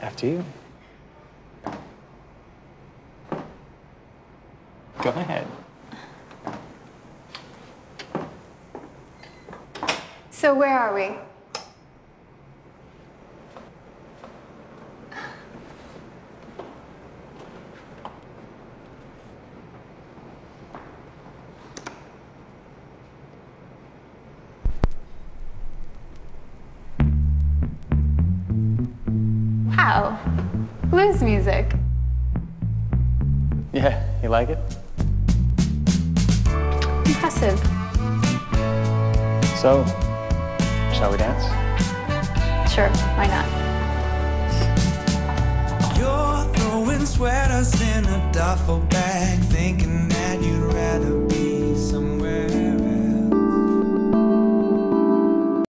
After you. Go ahead. So where are we? Wow, blues music. Yeah, you like it? Impressive. So, shall we dance? Sure, why not? You're throwing sweaters in a duffel bag, thinking that you'd rather